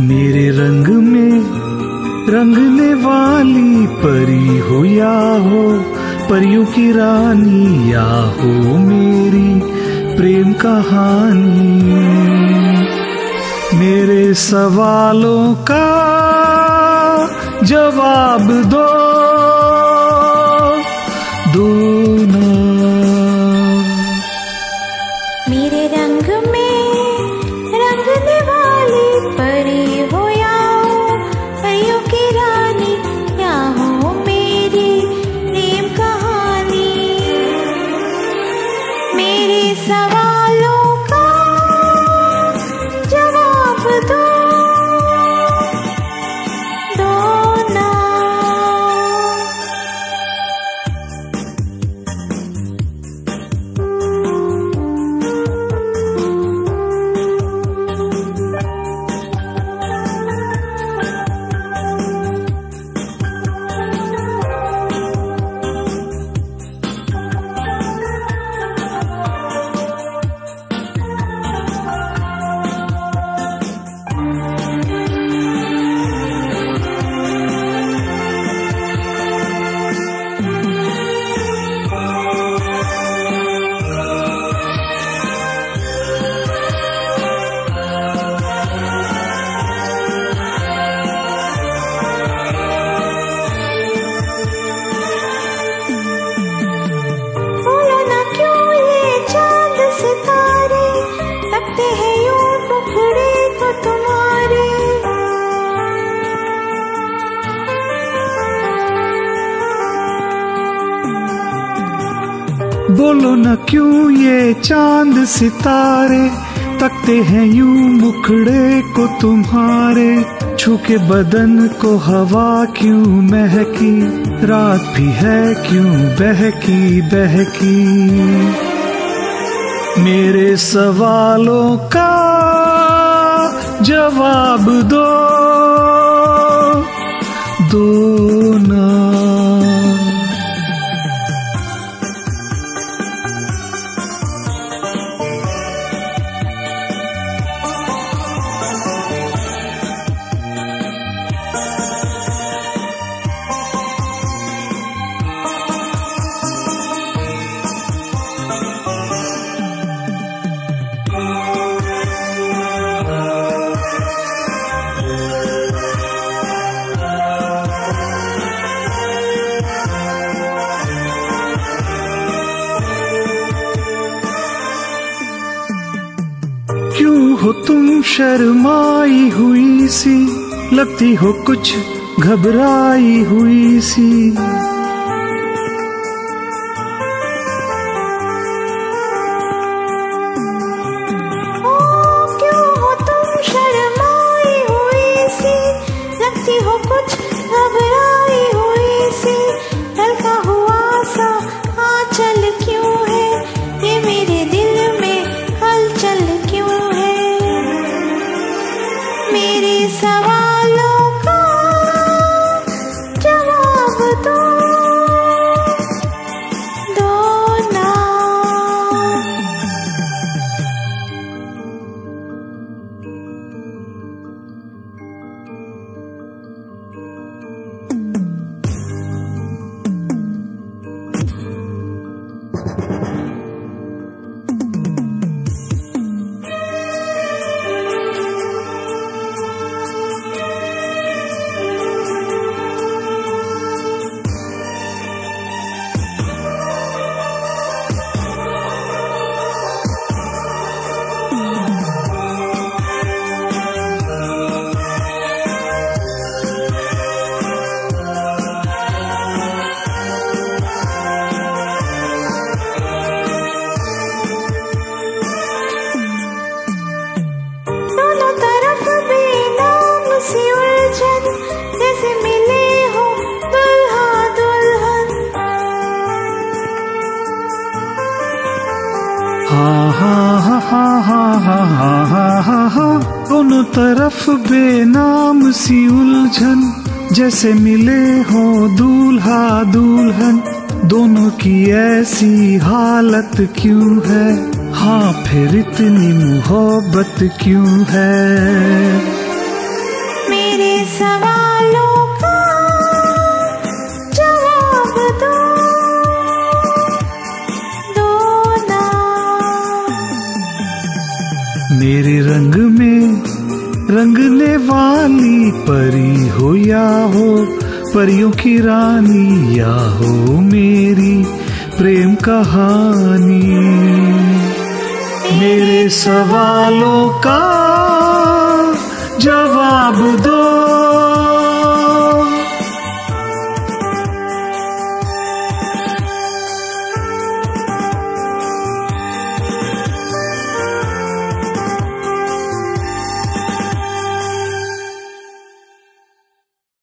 मेरे रंग में रंगने वाली परी हो या हो, परियों की रानी या हो मेरी प्रेम कहानी। मेरे सवालों का जवाब दो। बोलो न क्यों ये चाँद सितारे? तकते हैं यूँ मुखड़े को तुम्हारे। छूके बदन को हवा क्यों महकी? रात भी है क्यों बहकी बहकी? मेरे सवालों का जवाब दो। दो क्यों हो तुम शर्माई हुई सी? लगती हो कुछ घबराई हुई सी। दोनों तरफ़ बेनाम सी उलझन जैसे मिले हो दूल्हा दुल्हन। दोनों की ऐसी हालत क्यों है? हाँ फिर इतनी मोहब्बत क्यों है? मेरे सवालों का जवाब दो। दो मेरे रंग में रंगने वाली परी हो या हो, परियों की रानी या हो मेरी प्रेम कहानी। मेरे सवालों का जवाब दो।